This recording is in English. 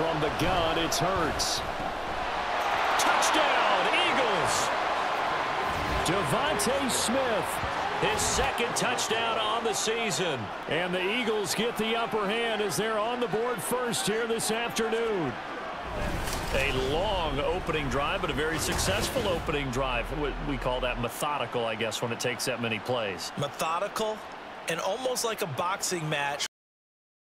From the gun, it's Hurts. Touchdown, Eagles! DeVonta Smith his second touchdown on the season. And the Eagles get the upper hand as they're on the board first here this afternoon. A long opening drive, but a very successful opening drive. We call that methodical, I guess, when it takes that many plays. Methodical and almost like a boxing match